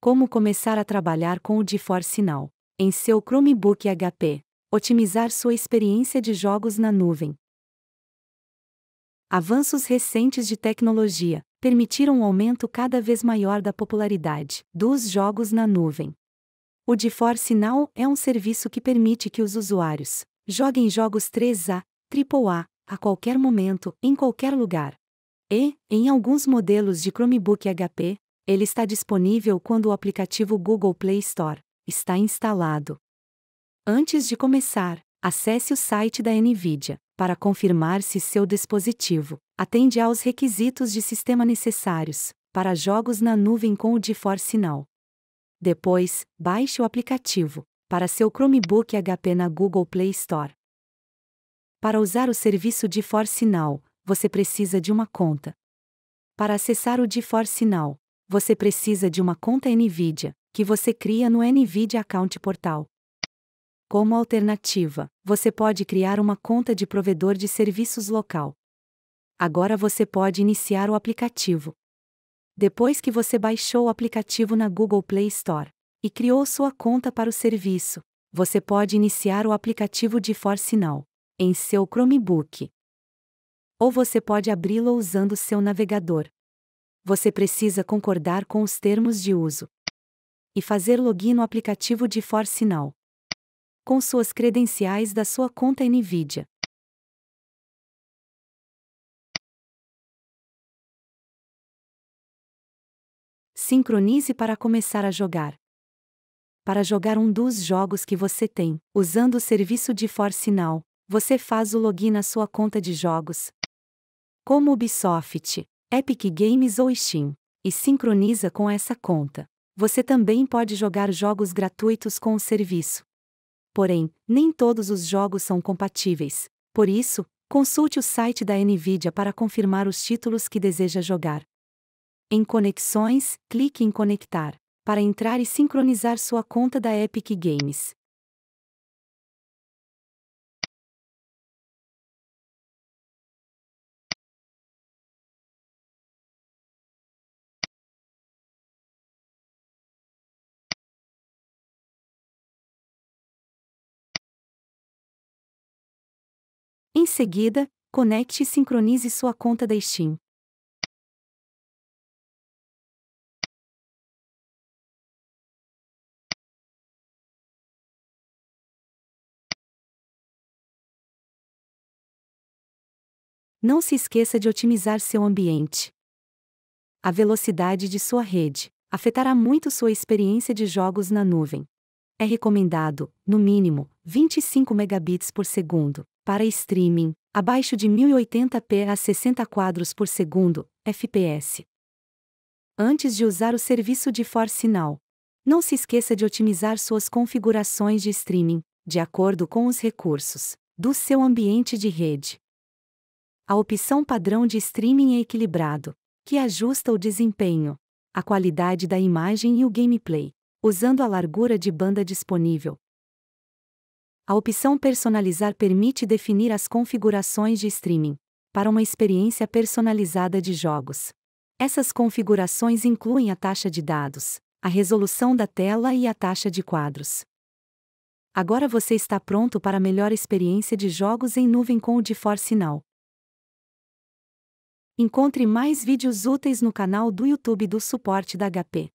Como começar a trabalhar com o GeForce Now em seu Chromebook HP. Otimizar sua experiência de jogos na nuvem. Avanços recentes de tecnologia permitiram um aumento cada vez maior da popularidade dos jogos na nuvem. O GeForce Now é um serviço que permite que os usuários joguem jogos 3A, AAA, a qualquer momento, em qualquer lugar. E, em alguns modelos de Chromebook HP, ele está disponível quando o aplicativo Google Play Store está instalado. Antes de começar, acesse o site da NVIDIA para confirmar se seu dispositivo atende aos requisitos de sistema necessários para jogos na nuvem com o GeForce Now. Depois, baixe o aplicativo para seu Chromebook HP na Google Play Store. Para usar o serviço GeForce Now, você precisa de uma conta. Para acessar o GeForce Now, você precisa de uma conta NVIDIA, que você cria no NVIDIA Account Portal. Como alternativa, você pode criar uma conta de provedor de serviços local. Agora você pode iniciar o aplicativo. Depois que você baixou o aplicativo na Google Play Store e criou sua conta para o serviço, você pode iniciar o aplicativo de Force Now em seu Chromebook. Ou você pode abri-lo usando seu navegador você precisa concordar com os termos de uso e fazer login no aplicativo de Force Now com suas credenciais da sua conta NVIDIA. Sincronize para começar a jogar. Para jogar um dos jogos que você tem, usando o serviço de Force Now, você faz o login na sua conta de jogos, como Ubisoft, Epic Games ou Steam, e sincroniza com essa conta. Você também pode jogar jogos gratuitos com o serviço. Porém, nem todos os jogos são compatíveis. Por isso, consulte o site da Nvidia para confirmar os títulos que deseja jogar. Em Conexões, clique em Conectar para entrar e sincronizar sua conta da Epic Games. Seguida, conecte e sincronize sua conta da Steam. Não se esqueça de otimizar seu ambiente. A velocidade de sua rede afetará muito sua experiência de jogos na nuvem. É recomendado, no mínimo, 25 megabits por segundo para streaming, abaixo de 1080p a 60 quadros por segundo, FPS. Antes de usar o serviço de Force Now, não se esqueça de otimizar suas configurações de streaming, de acordo com os recursos do seu ambiente de rede. A opção padrão de streaming é equilibrado, que ajusta o desempenho, a qualidade da imagem e o gameplay, usando a largura de banda disponível, a opção Personalizar permite definir as configurações de streaming para uma experiência personalizada de jogos. Essas configurações incluem a taxa de dados, a resolução da tela e a taxa de quadros. Agora você está pronto para a melhor experiência de jogos em nuvem com o GeForce Now. Encontre mais vídeos úteis no canal do YouTube do suporte da HP.